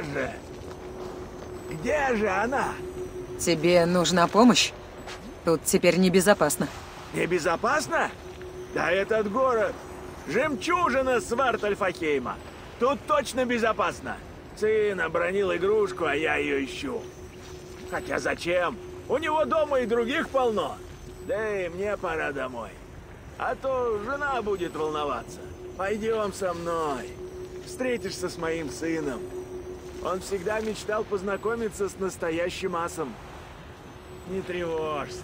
Где же? Где же она? Тебе нужна помощь? Тут теперь небезопасно. Небезопасно? Да этот город жемчужина Свартальфахейма. Тут точно безопасно. Сын обронил игрушку, а я ее ищу. Хотя зачем? У него дома и других полно. Да и мне пора домой. А то жена будет волноваться. Пойдем со мной. Встретишься с моим сыном. Он всегда мечтал познакомиться с настоящим асом. Не тревожься.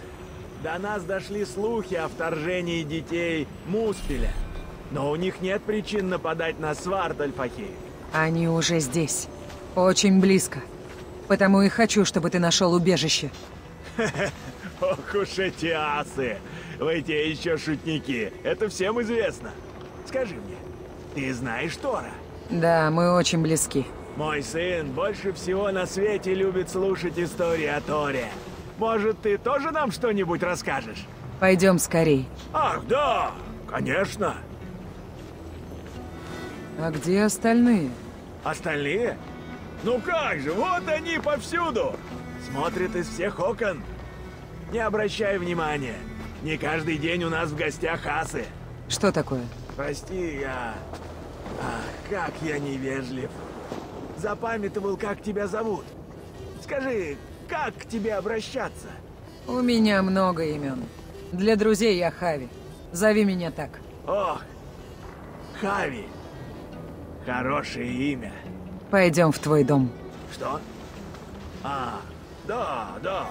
До нас дошли слухи о вторжении детей Муспеля. Но у них нет причин нападать на Свардальфахи. Они уже здесь. Очень близко. Потому и хочу, чтобы ты нашел убежище. Ох уж эти асы! Вы те еще шутники. Это всем известно. Скажи мне, ты знаешь Тора? Да, мы очень близки. Мой сын больше всего на свете любит слушать истории о Торе. Может, ты тоже нам что-нибудь расскажешь? Пойдем скорей. Ах, да, конечно. А где остальные? Остальные? Ну как же, вот они повсюду. Смотрят из всех окон. Не обращай внимания. Не каждый день у нас в гостях асы. Что такое? Прости, я... Ах, как я невежлив. Запамятовал, как тебя зовут. Скажи, как к тебе обращаться? У меня много имен. Для друзей я Хави. Зови меня так. Ох, Хави. Хорошее имя. Пойдем в твой дом. Что? А, да, да.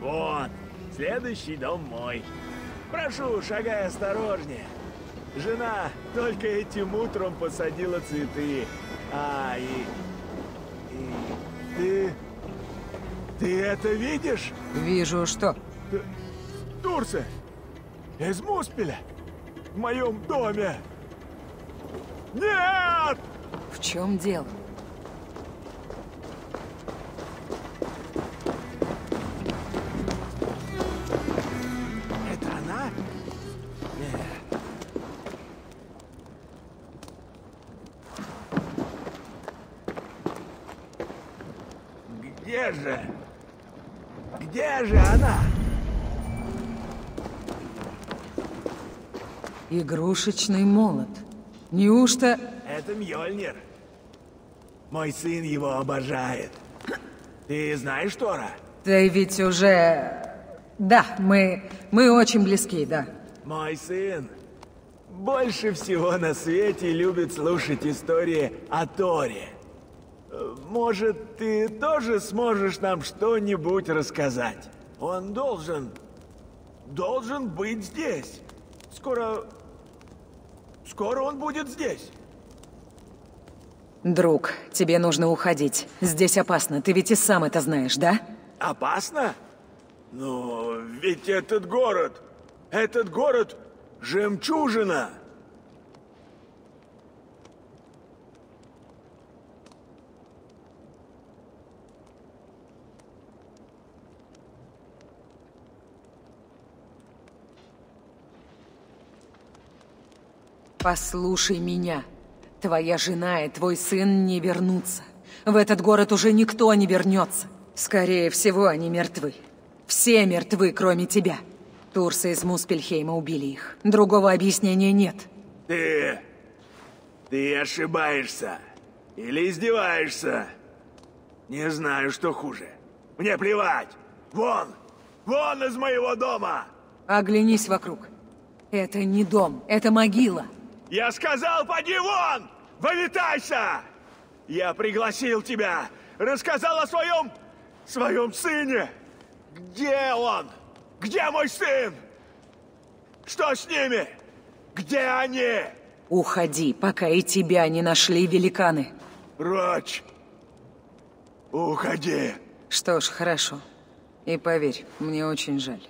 Вот, следующий дом мой. Прошу, шагай осторожнее. Жена только этим утром посадила цветы. А, и... Ты... Ты это видишь? Вижу, что? Т- Турсы! Из Муспеля! В моем доме! Нет! В чем дело? Где же? Где же она? Игрушечный молот. Неужто... Это Мьёльнир. Мой сын его обожает. Ты знаешь Тора? Ты ведь уже... Да, мы... Мы очень близки, да. Мой сын больше всего на свете любит слушать истории о Торе. Может, ты тоже сможешь нам что-нибудь рассказать? Он должен... должен быть здесь. Скоро... Скоро он будет здесь. Друг, тебе нужно уходить. Здесь опасно, ты ведь и сам это знаешь, да? Опасно? Но ведь этот город... Этот город... Жемчужина! Послушай меня. Твоя жена и твой сын не вернутся. В этот город уже никто не вернется. Скорее всего, они мертвы. Все мертвы, кроме тебя. Турсы из Муспельхейма убили их. Другого объяснения нет. Ты... Ты ошибаешься. Или издеваешься. Не знаю, что хуже. Мне плевать. Вон! Вон из моего дома! Оглянись вокруг. Это не дом, это могила. Я сказал, поди вон! Выметайся! Я пригласил тебя, рассказал о своем... своем сыне. Где он? Где мой сын? Что с ними? Где они? Уходи, пока и тебя не нашли великаны. Прочь! Уходи! Что ж, хорошо. И поверь, мне очень жаль.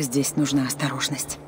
Здесь нужна осторожность.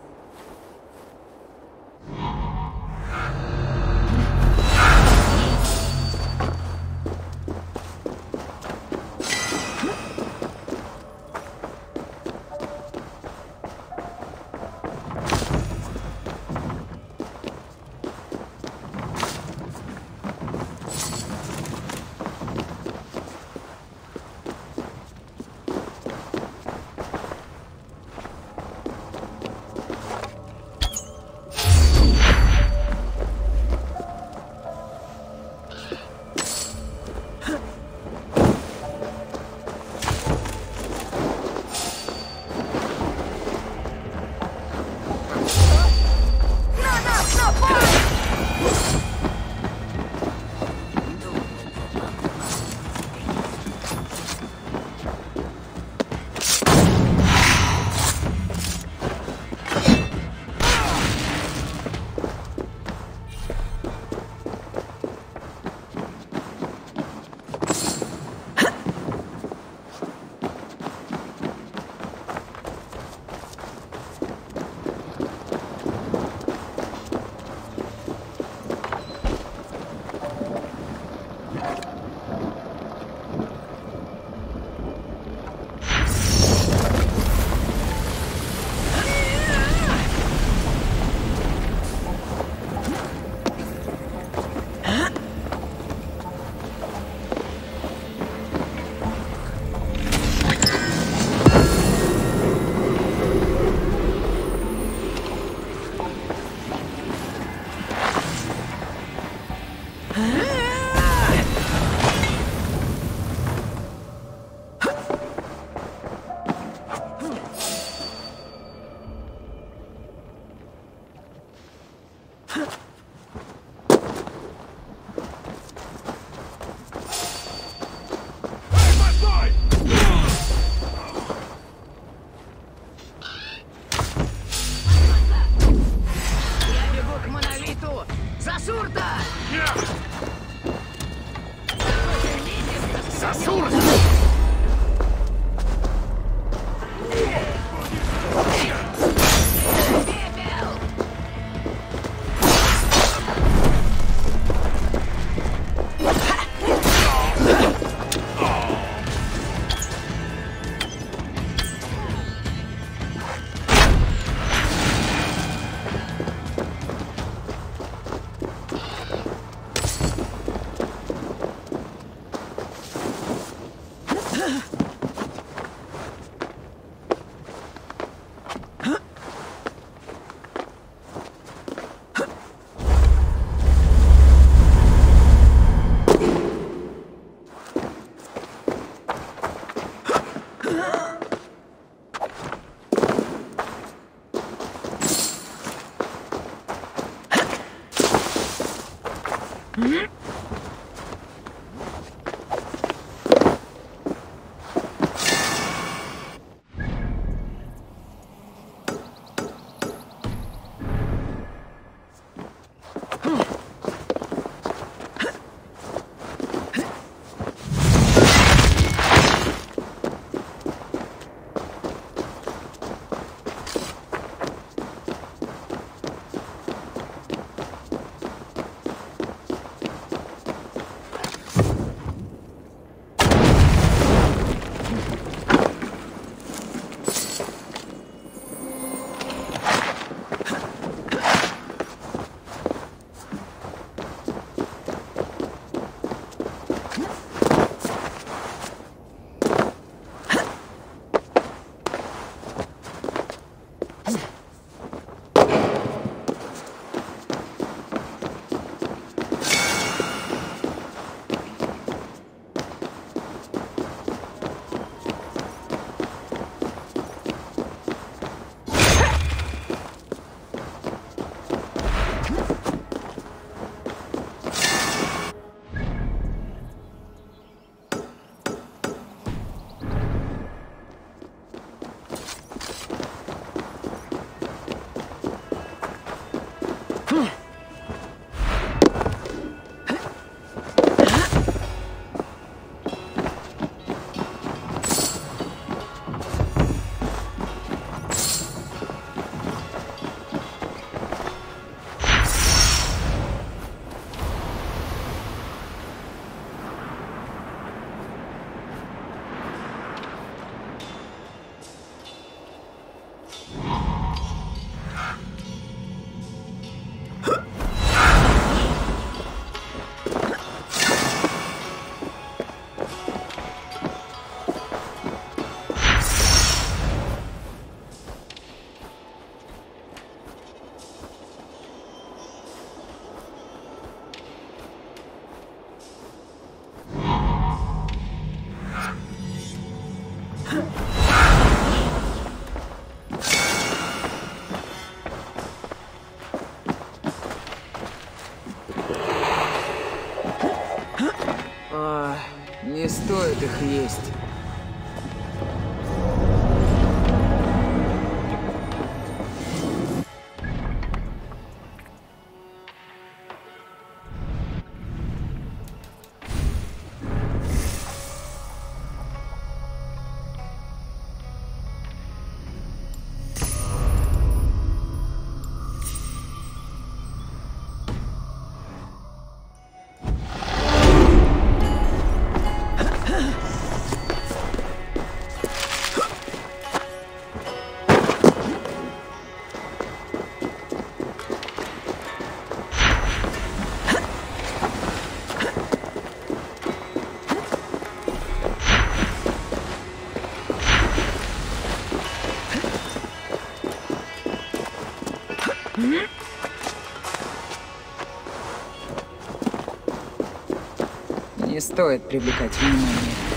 Их есть. Не стоит привлекать внимание.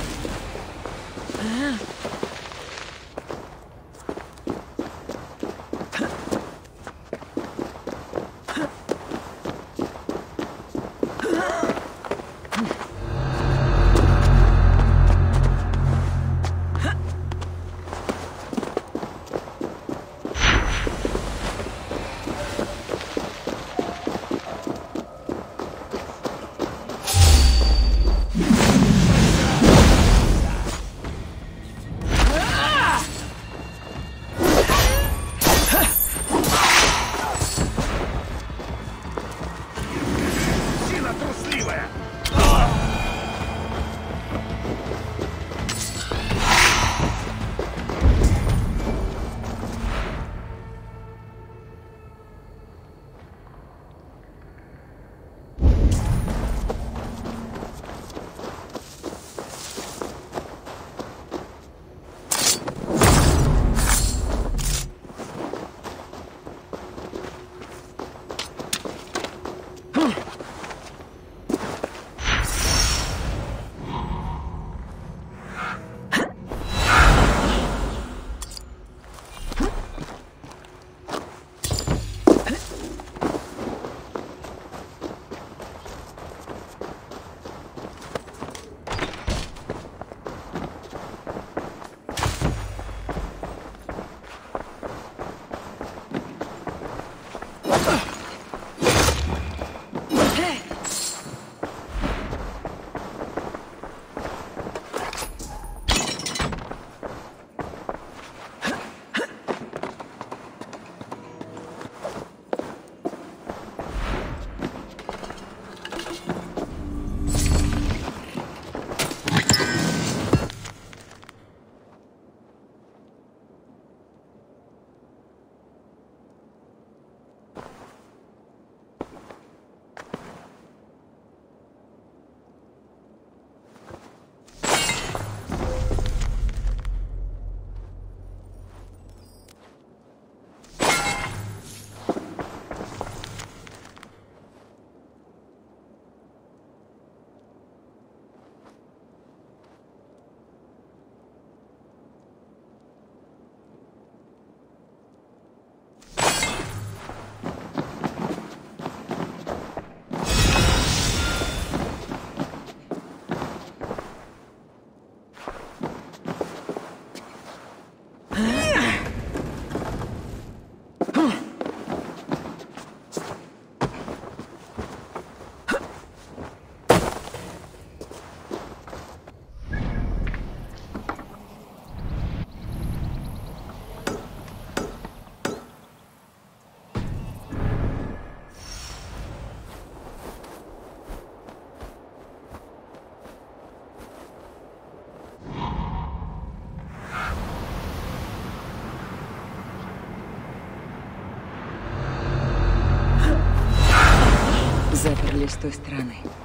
Той стороны.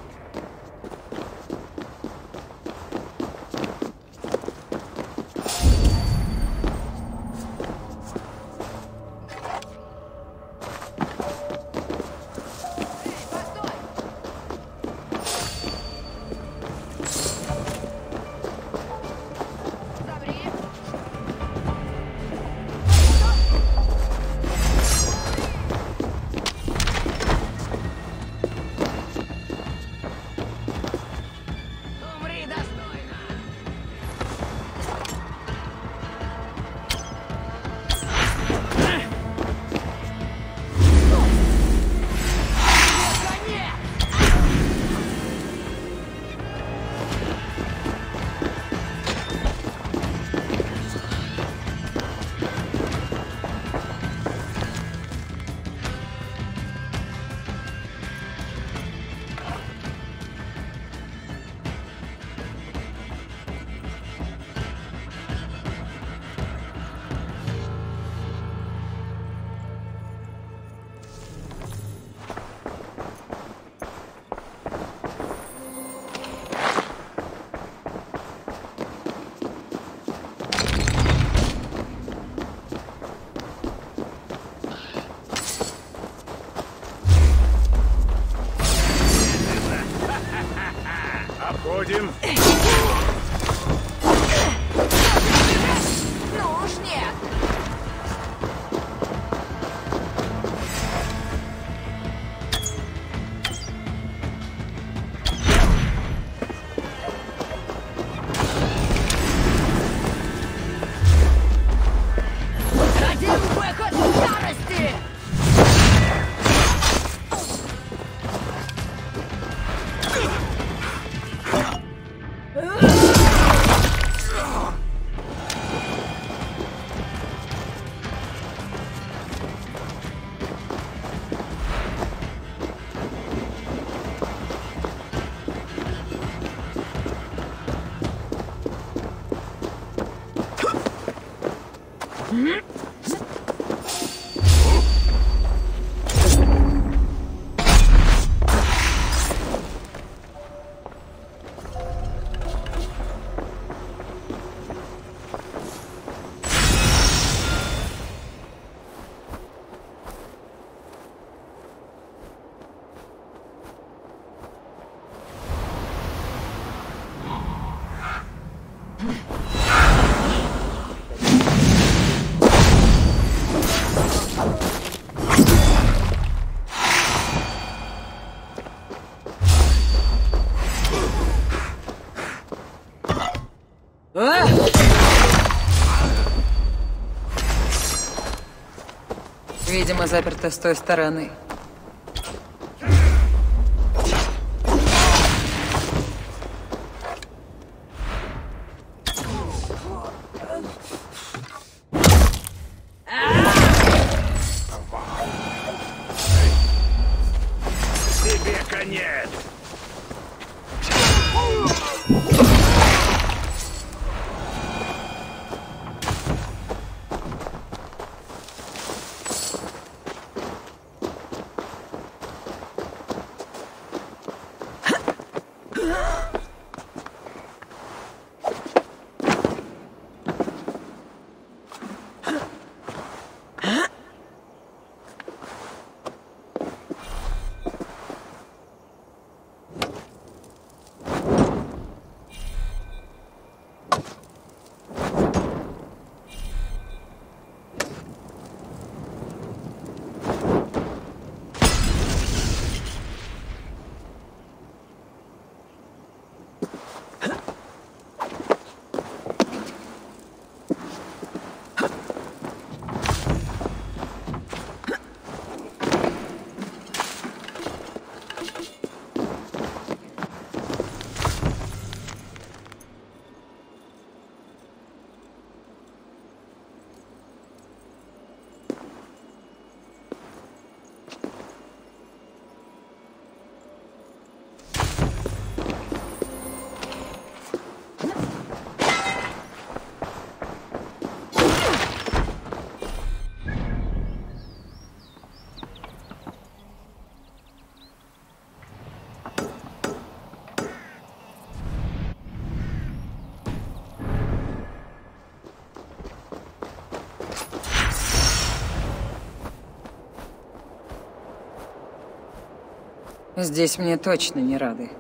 А! Видимо, заперто с той стороны. Здесь мне точно не рады.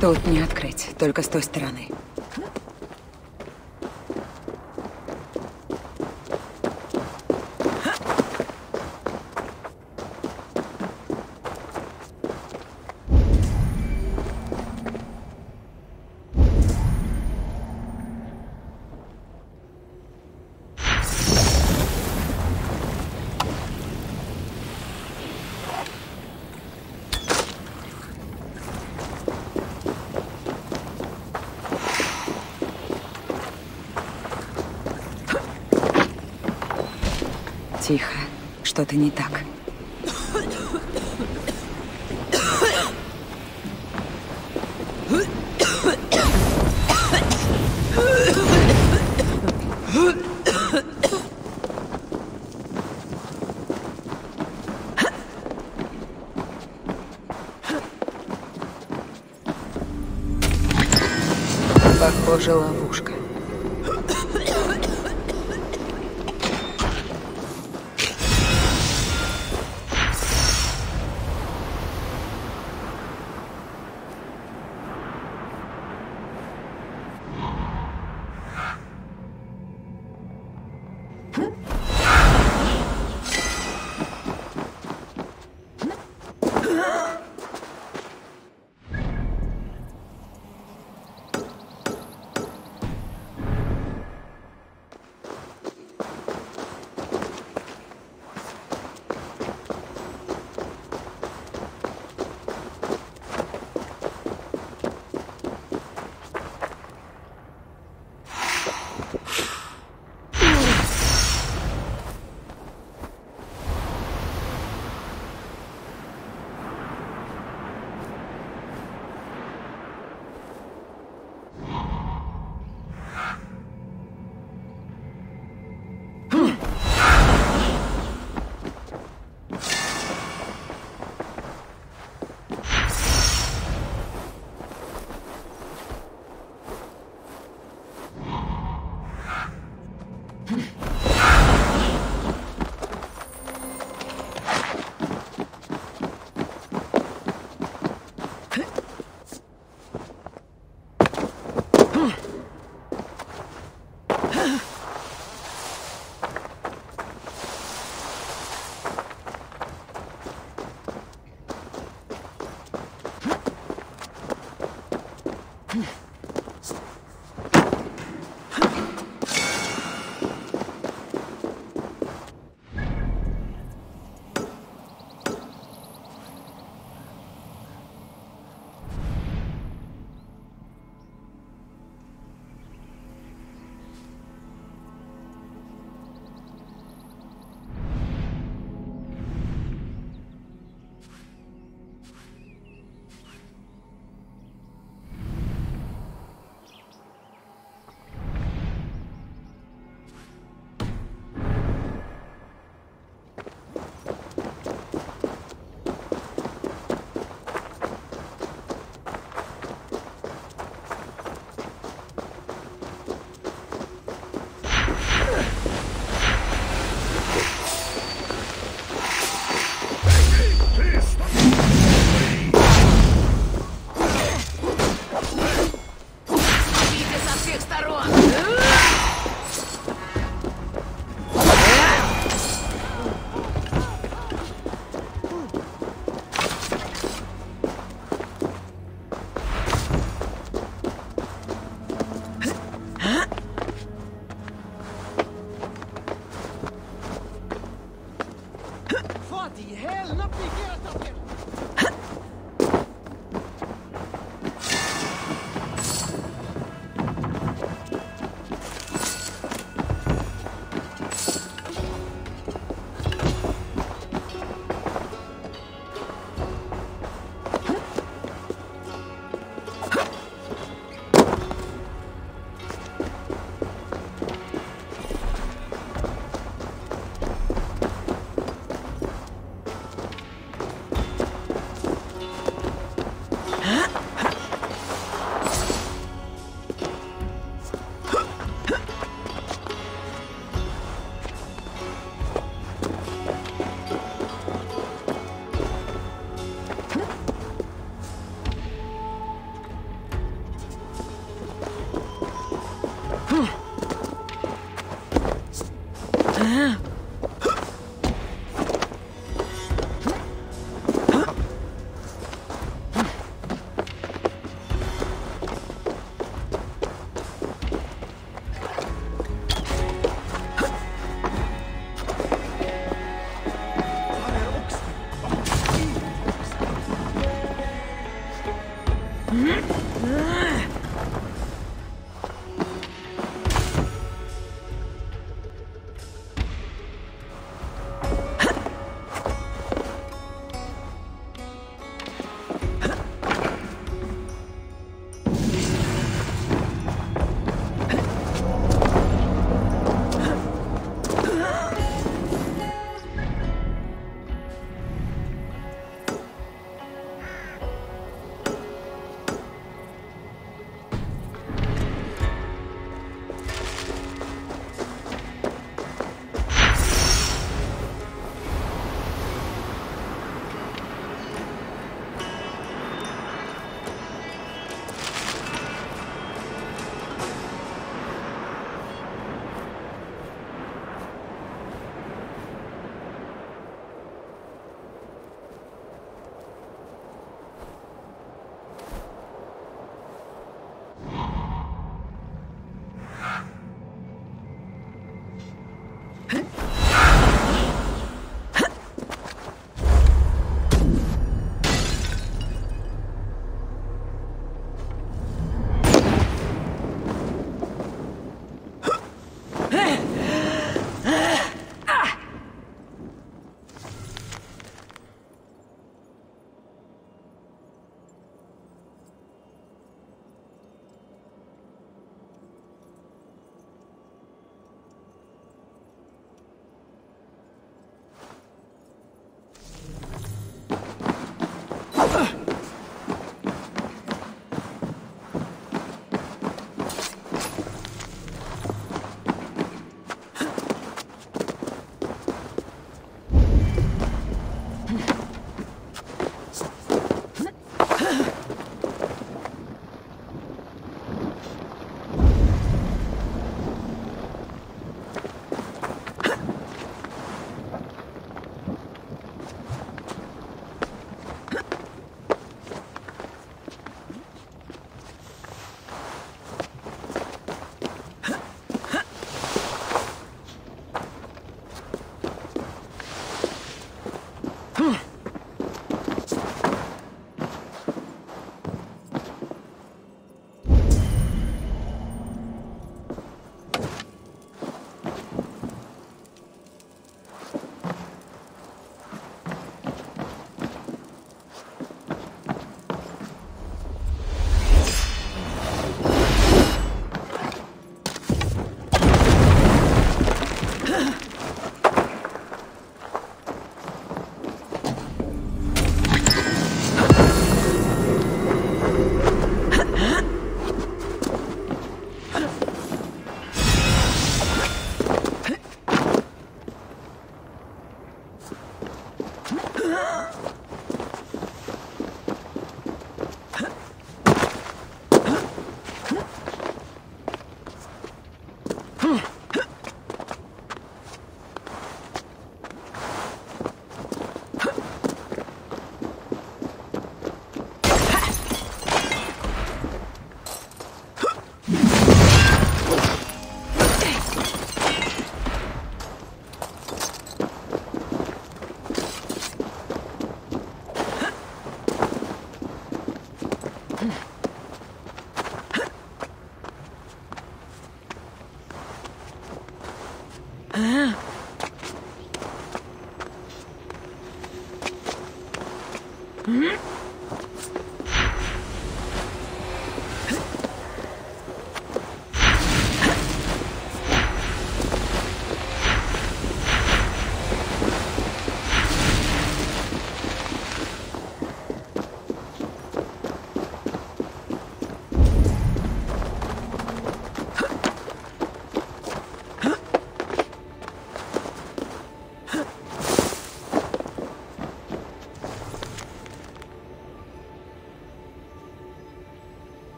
Тут не открыть, только с той стороны. Что-то не так. Похоже, ловушка.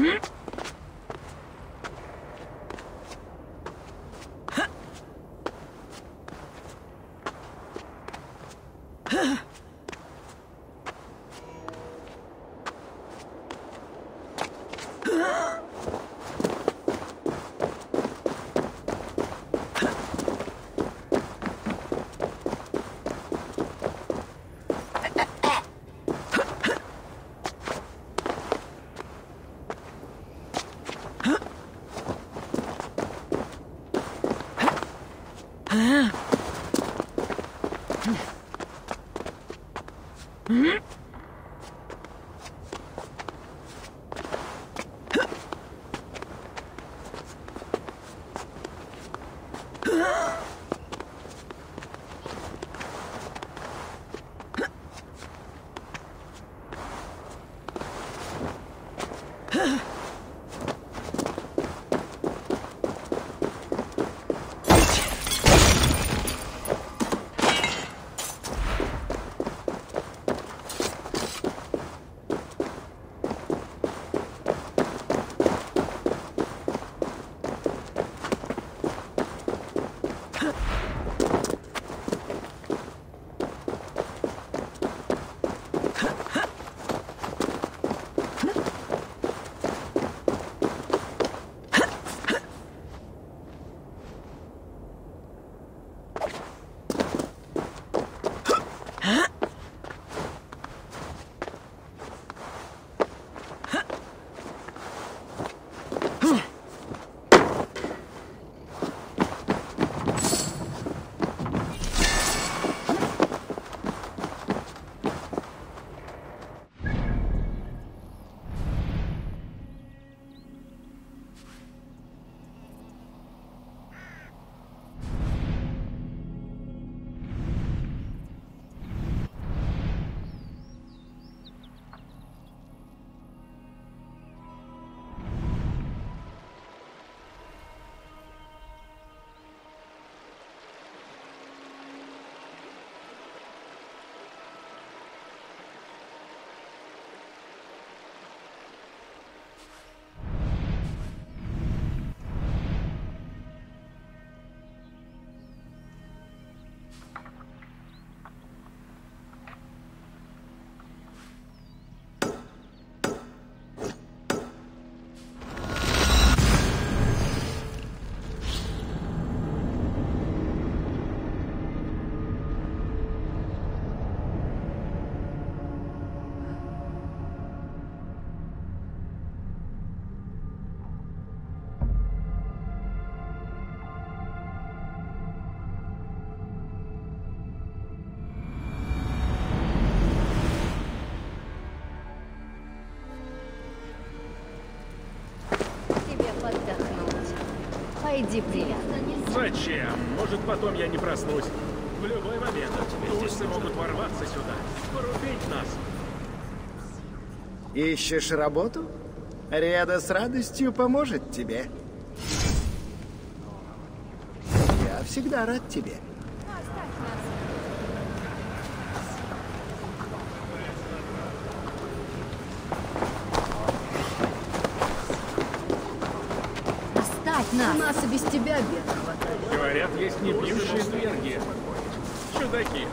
嗯 huh? Айди, привет. Зачем? Может, потом я не проснусь. В любой момент турсы могут ворваться сюда, порубить нас. Ищешь работу? Реда с радостью поможет тебе. Я всегда рад тебе. Нас. Нас и без тебя бедного. Говорят, есть непьющие зверги. Чудаки.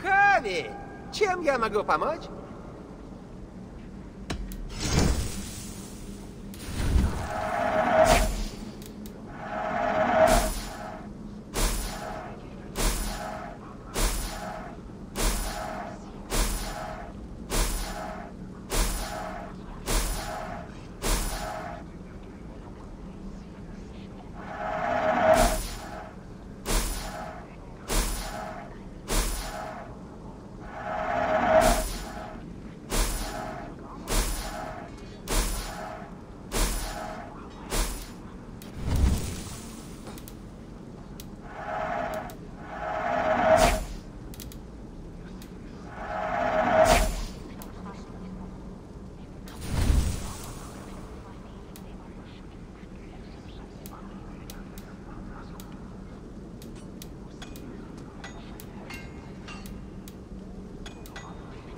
Хави! Чем я могу помочь?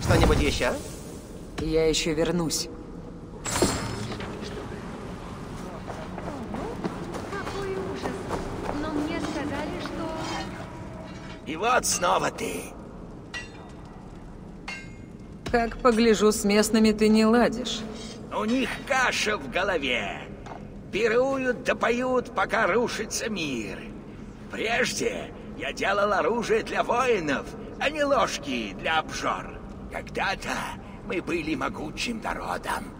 Что-нибудь еще? Я еще вернусь. И вот снова ты. Как погляжу, с местными ты не ладишь. У них каша в голове. Пируют да поют, пока рушится мир. Прежде я делал оружие для воинов, а не ложки для обжор. Когда-то мы были могучим народом.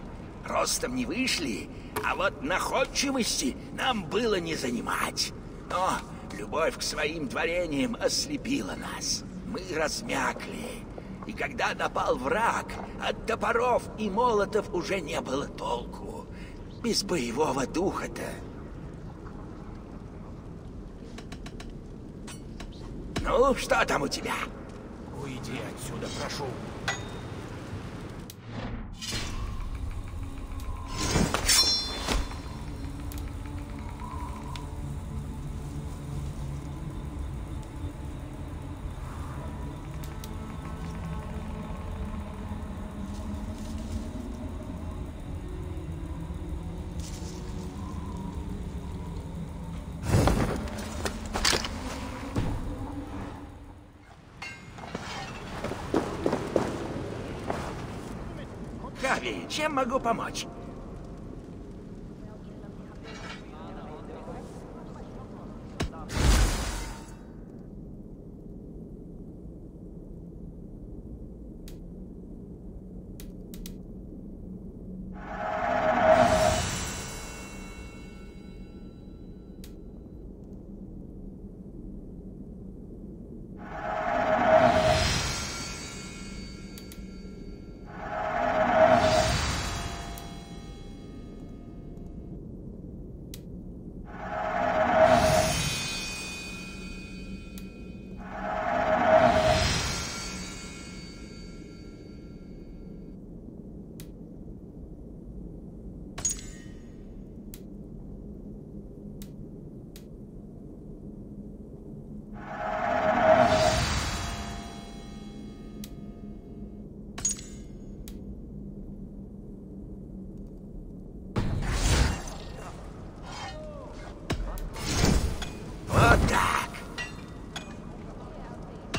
Ростом не вышли, а вот находчивости нам было не занимать. Но любовь к своим творениям ослепила нас. Мы размякли. И когда напал враг, от топоров и молотов уже не было толку. Без боевого духа-то. Ну, что там у тебя? Уйди отсюда, прошу. Могу помочь?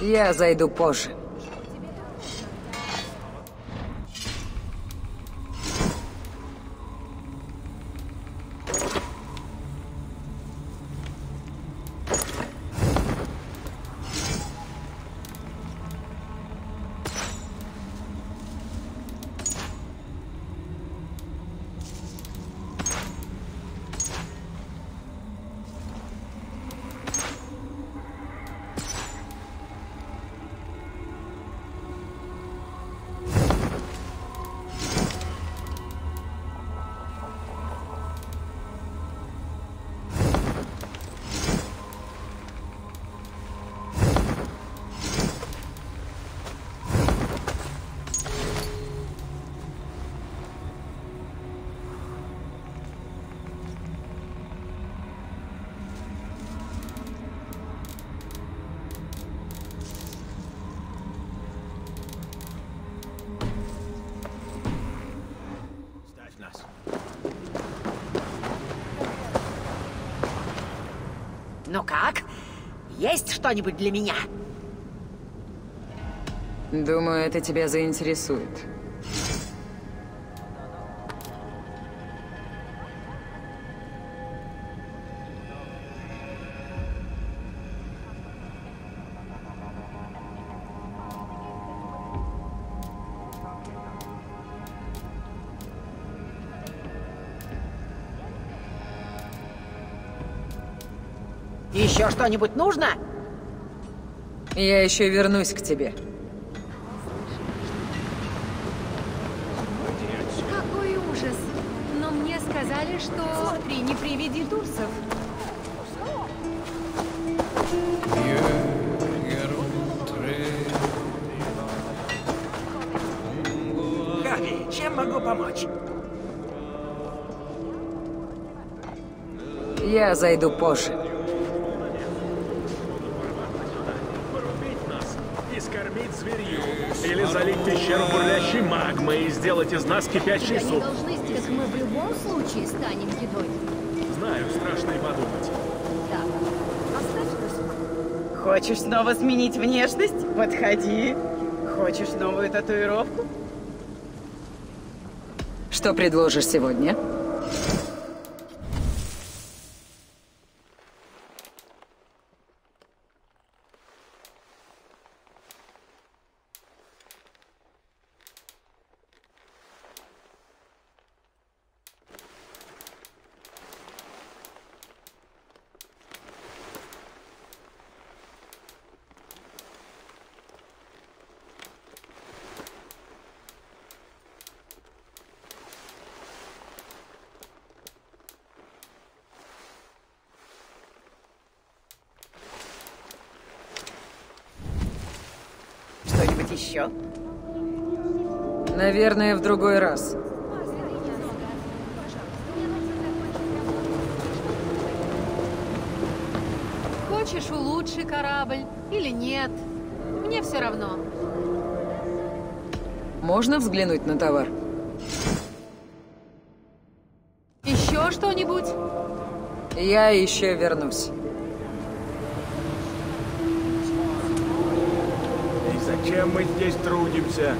Я зайду позже. Ну как? Есть что-нибудь для меня? Думаю, это тебя заинтересует. Еще что-нибудь нужно? Я еще вернусь к тебе. Какой ужас. Но мне сказали, что... Смотри, не приведи турсов. Хави, чем могу помочь? Я зайду позже. Порубить нас и скормить зверью. Или залить пещеру бурлящей магмой и сделать из нас кипящий Они суп. должны сделать. Мы в любом случае станем едой. Знаю, страшно и подумать. Так, оставь нас. Хочешь снова сменить внешность? Подходи. Хочешь новую татуировку? Что предложишь сегодня? Что-нибудь еще? Наверное, в другой раз. Хочешь, улучши корабль или нет. Мне все равно. Можно взглянуть на товар? Еще что-нибудь? Я еще вернусь. И зачем мы здесь трудимся?